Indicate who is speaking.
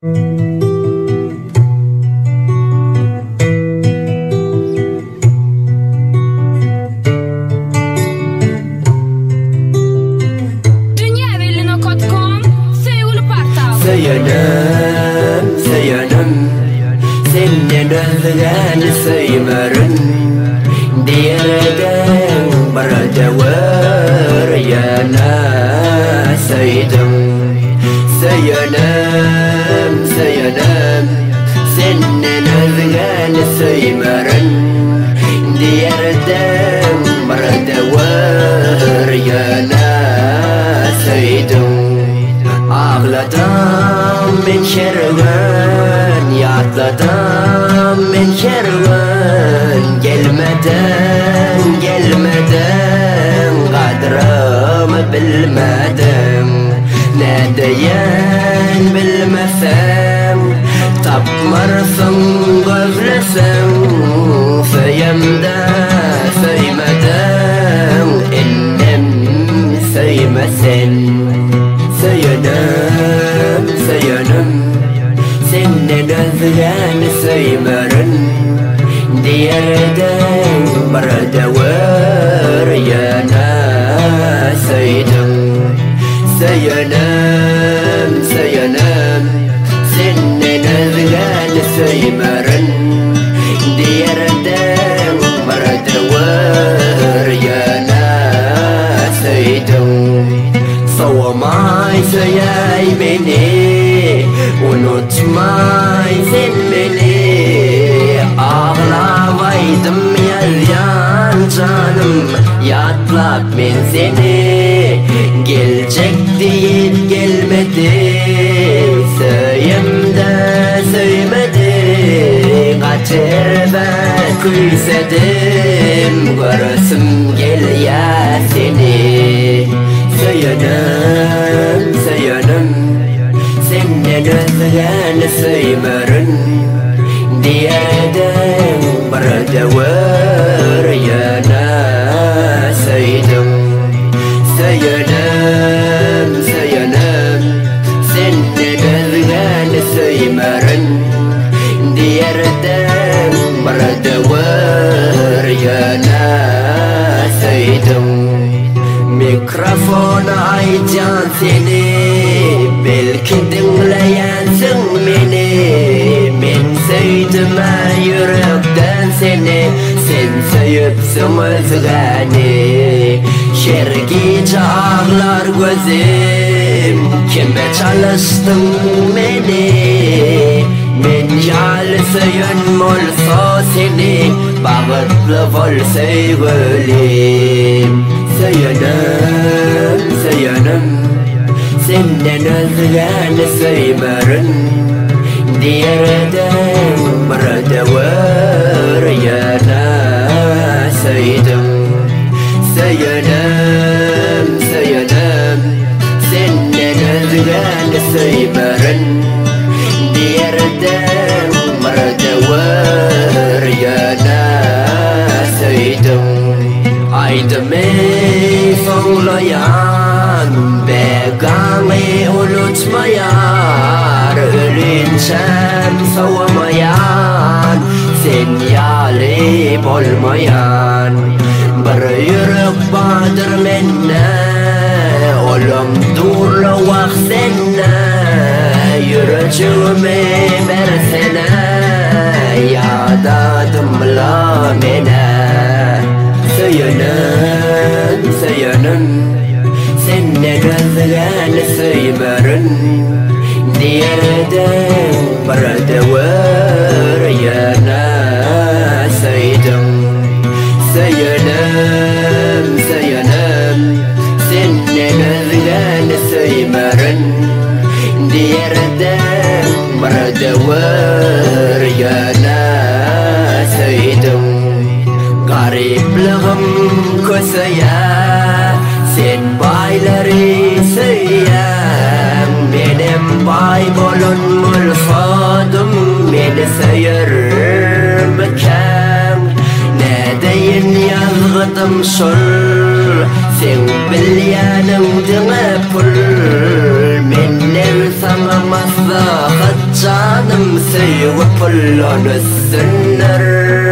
Speaker 1: Seyanım,
Speaker 2: seyanım Senden özgən seymərəm Deyərədən bara cavər yana seydim Seyanım سيدان. سنن أذغال سيمرن. ديردان يا يانا سيدو أغلطان من شروان يا يعطلطان من شروان. قلمتان قلمتان قدرام بالمدام ناديان بالمثام طب مرثا غفلة فيمدى فيمدام إنم فيمثل سينام سينم سنة نذران سيمرن ديردان بردوار يا ناس سيدم سينام سيمرن دير دار مرة دوار يا ناس سيدو سوى معي سياي مني ونوت معي زملي أغلى ويدم يا ريان جانم يطلب من زيني Kuysedim Görürsüm gel ya seni. Söylenem, söylenem Senden özgeni söylerim Diyerden barada var yana söyledim Söylenem, söylenem Senden özgeni söylerim Diyerden barada var Mikrofon aycan seni Belki dinleyensin beni. Men sevdim yürekten seni Sen sevipsin özgeni Şergi çağlar gözüm Kime çalıştın beni Menial suyunmul sosini Bağıtlı vol sevgili Suyunum, suyunum Senden özgən söymərin Deyərədən, bərədəvər yər மறந்தவர் செய்தும் Aydame favlayan Begame unutmayan Ölünsen savamayan Sen yalip olmayan Bir yürek badır menne Olum durla vak senne Yürücüğümü versene Yadadım la mene Söylenem, söylenem Senden özgeni söylerim Diyerden barada var yana söyledim Söylenem, söylenem Senden özgeni söylerim Diyerden köseye Sen bayları söyleyem Benim bay bolun mulfadım Beni söyür mükem Ne deyin yazgıdım şur Sen bilyanım dine pul. Minnem sana mazda Canım söyle pul onu sünnür